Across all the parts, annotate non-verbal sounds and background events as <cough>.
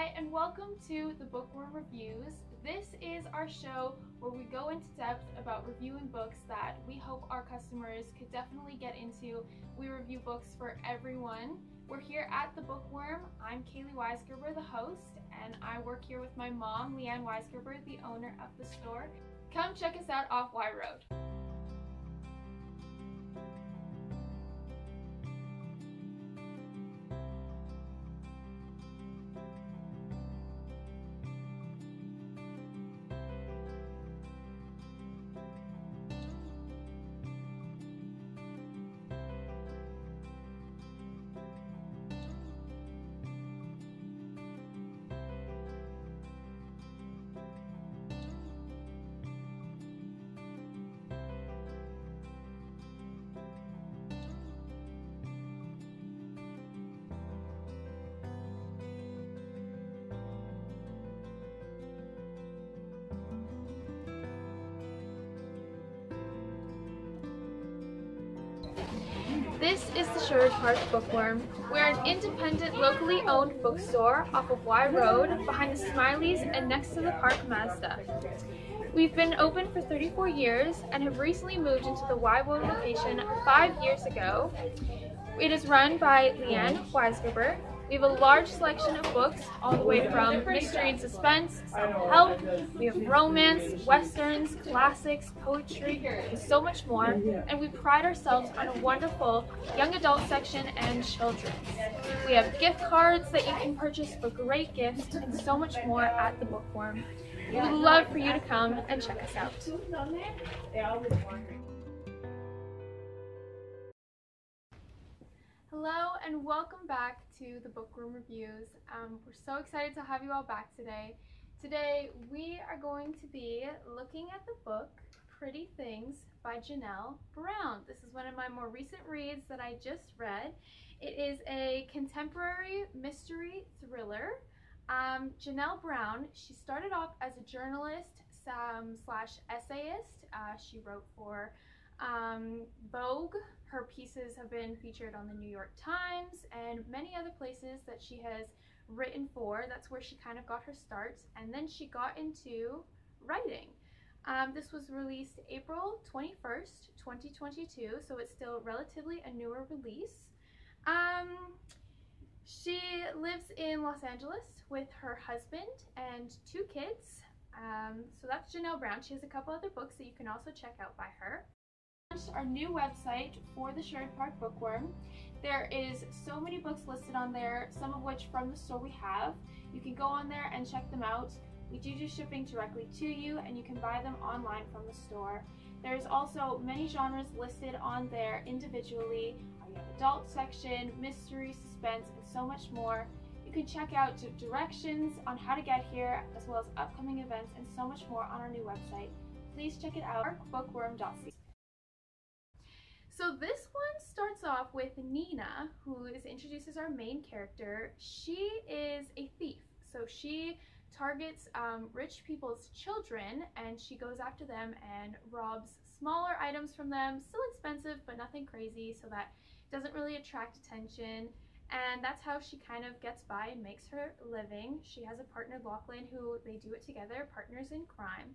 and welcome to the Bookworm Reviews. This is our show where we go into depth about reviewing books that we hope our customers could definitely get into. We review books for everyone. We're here at the Bookworm. I'm Kailey Weisgerber, the host, and I work here with my mom, Leanne Weisgerber, the owner of the store. Come check us out off Wye Road. This is the Sherwood Park Bookworm. We're an independent, locally owned bookstore off of Wye Road, behind the Smileys and next to the Park Mazda. We've been open for 34 years and have recently moved into the Wye Road location five years ago. It is run by Leanne Weisgerber, we have a large selection of books, all the way from mystery and suspense, self-help, we have romance, westerns, classics, poetry, and so much more. And we pride ourselves on a wonderful young adult section and children's. We have gift cards that you can purchase for great gifts and so much more at the Bookworm. We would love for you to come and check us out. Hello and welcome back to the Bookworm Reviews. Um, we're so excited to have you all back today. Today we are going to be looking at the book Pretty Things by Janelle Brown. This is one of my more recent reads that I just read. It is a contemporary mystery thriller. Um, Janelle Brown, she started off as a journalist um, slash essayist. Uh, she wrote for um, Vogue, her pieces have been featured on the New York Times and many other places that she has written for. That's where she kind of got her start. And then she got into writing. Um, this was released April 21st, 2022, so it's still relatively a newer release. Um, she lives in Los Angeles with her husband and two kids. Um, so that's Janelle Brown. She has a couple other books that you can also check out by her our new website for the Sherwood Park Bookworm. There is so many books listed on there, some of which from the store we have. You can go on there and check them out. We do do shipping directly to you and you can buy them online from the store. There's also many genres listed on there individually. You have adult section, mystery, suspense, and so much more. You can check out directions on how to get here, as well as upcoming events and so much more on our new website. Please check it out, bookworm.ca. So this one starts off with Nina, who is introduced as our main character. She is a thief. So she targets um, rich people's children and she goes after them and robs smaller items from them, still expensive but nothing crazy so that doesn't really attract attention and that's how she kind of gets by and makes her living. She has a partner Lachlan who they do it together, partners in crime.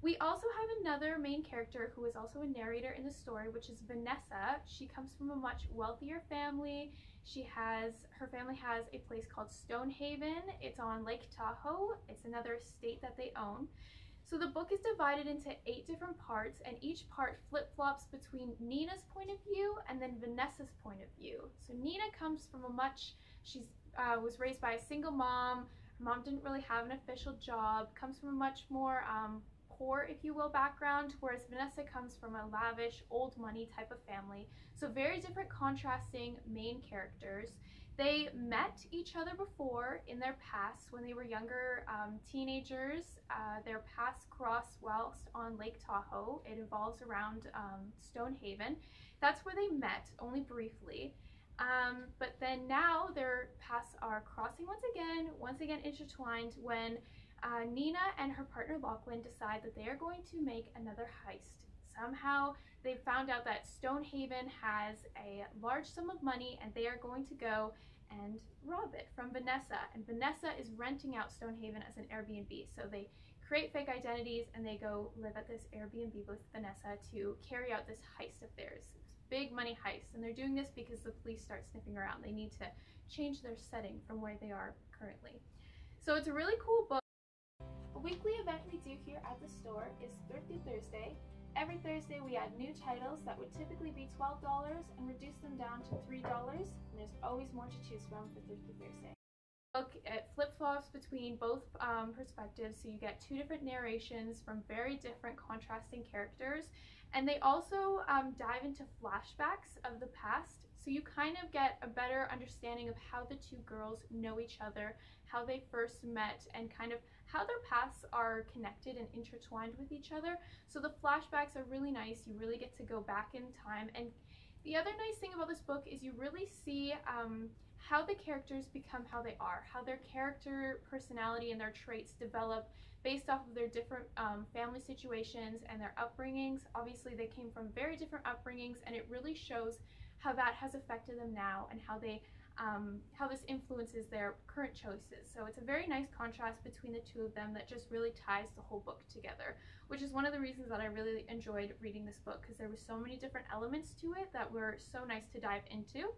We also have another main character who is also a narrator in the story, which is Vanessa. She comes from a much wealthier family. She has, her family has a place called Stonehaven. It's on Lake Tahoe. It's another estate that they own. So the book is divided into eight different parts and each part flip-flops between Nina's point of view and then Vanessa's point of view. So Nina comes from a much, she uh, was raised by a single mom. Her mom didn't really have an official job, comes from a much more um, poor, if you will, background, whereas Vanessa comes from a lavish, old money type of family. So very different contrasting main characters. They met each other before in their past when they were younger um, teenagers. Uh, their paths cross whilst on Lake Tahoe. It involves around um, Stonehaven. That's where they met, only briefly. Um, but then now their paths are crossing once again, once again intertwined when uh, Nina and her partner Lachlan decide that they are going to make another heist. Somehow they found out that Stonehaven has a large sum of money and they are going to go and rob it from Vanessa. And Vanessa is renting out Stonehaven as an Airbnb. So they create fake identities and they go live at this Airbnb with Vanessa to carry out this heist of theirs. Big money heist. And they're doing this because the police start sniffing around. They need to change their setting from where they are currently. So it's a really cool book. A weekly event we do here at the store is Thrifty Thursday. Every Thursday we add new titles that would typically be $12 and reduce them down to $3 and there's always more to choose from for Thrifty Thursday. Book it flip-flops between both um, perspectives so you get two different narrations from very different contrasting characters and they also um, dive into flashbacks of the past so you kind of get a better understanding of how the two girls know each other, how they first met, and kind of how their paths are connected and intertwined with each other. So the flashbacks are really nice. You really get to go back in time. And the other nice thing about this book is you really see um, how the characters become how they are, how their character personality and their traits develop based off of their different um, family situations and their upbringings. Obviously, they came from very different upbringings, and it really shows how that has affected them now and how they um, how this influences their current choices. So it's a very nice contrast between the two of them that just really ties the whole book together, which is one of the reasons that I really enjoyed reading this book because there were so many different elements to it that were so nice to dive into.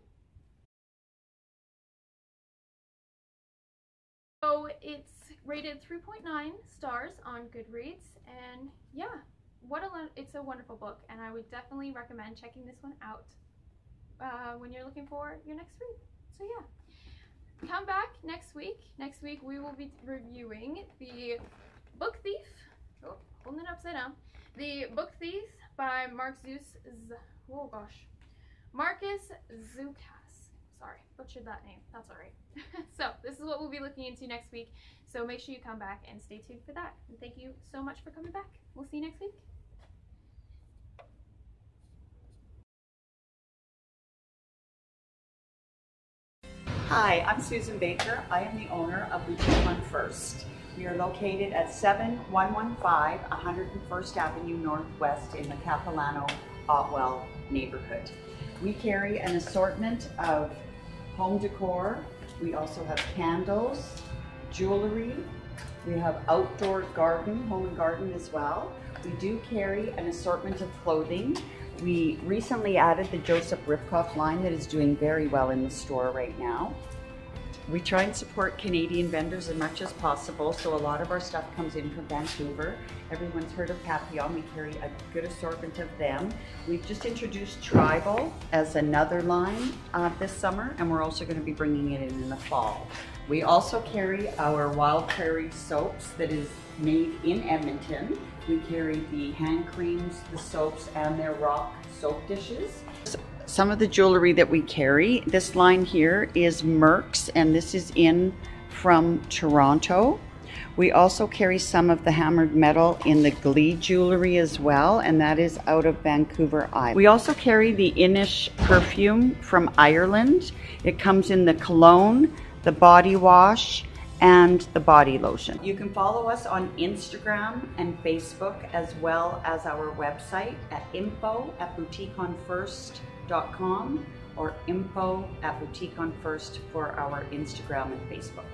So it's rated 3.9 stars on Goodreads and yeah, what a it's a wonderful book and I would definitely recommend checking this one out uh, when you're looking for your next read. So yeah, come back next week. Next week we will be reviewing the Book Thief. Oh, holding it upside down. The Book Thief by Mark Zeus. Oh gosh, Markus Zukas. Sorry, butchered that name. That's alright. <laughs> so this is what we'll be looking into next week. So make sure you come back and stay tuned for that. And thank you so much for coming back. We'll see you next week. Hi, I'm Susan Baker. I am the owner of Boutique on First. We are located at 7115 101st Avenue Northwest in the Capilano Ottewell neighborhood. We carry an assortment of home decor. We also have candles, jewelry. We have outdoor garden, home and garden as well. We do carry an assortment of clothing. We recently added the Joseph Ribkoff line that is doing very well in the store right now. We try and support Canadian vendors as much as possible, so a lot of our stuff comes in from Vancouver. Everyone's heard of Papillon, we carry a good assortment of them. We've just introduced Tribal as another line uh, this summer, and we're also going to be bringing it in in the fall. We also carry our Wild Prairie soaps that is made in Edmonton. We carry the hand creams, the soaps, and their rock soap dishes. Some of the jewelry that we carry, this line here is Merck's, and this is in from Toronto. We also carry some of the hammered metal in the Glee jewelry as well, and that is out of Vancouver Island. We also carry the Inis perfume from Ireland. It comes in the cologne, the body wash, and the body lotion. You can follow us on Instagram and Facebook as well as our website at info at boutiqueonfirst.com or info at boutiqueonfirst for our Instagram and Facebook.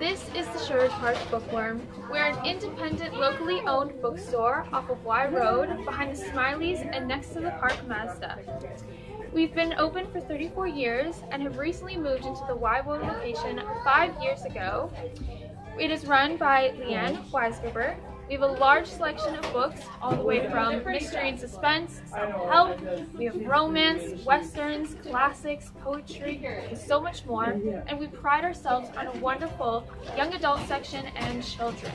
This is the Sherwood Park Bookworm. We're an independent, locally owned bookstore off of Wye Road, behind the Smileys and next to the Park Mazda. We've been open for 34 years and have recently moved into the Wye Road location five years ago. It is run by Leanne Weisgerber. We have a large selection of books, all the way from mystery and suspense, self-help, we have romance, westerns, classics, poetry, and so much more. And we pride ourselves on a wonderful young adult section and children's.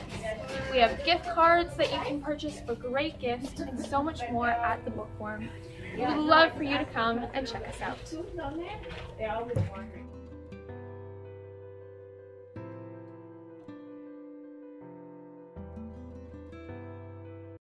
We have gift cards that you can purchase for great gifts and so much more at the Bookworm. We would love for you to come and check us out.